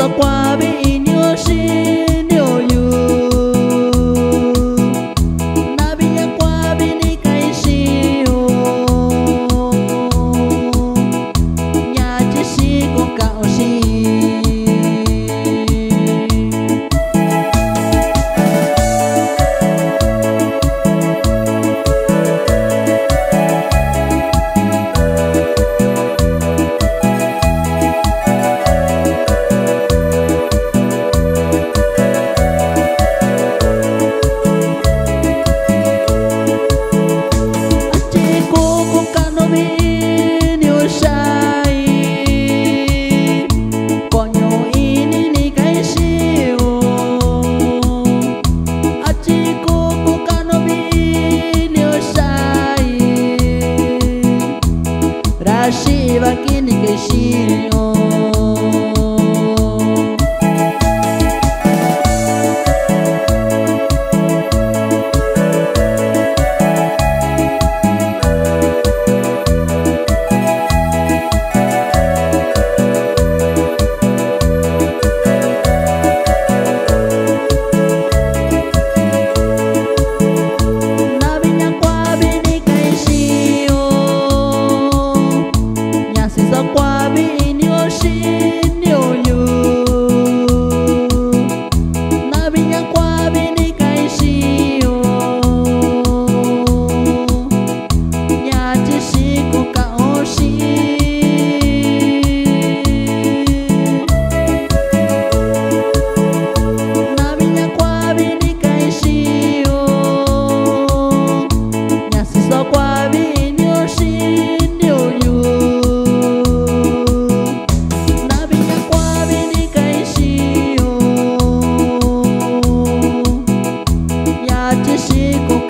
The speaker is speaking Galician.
quando com a shiva kini keshion qua bi bate Chico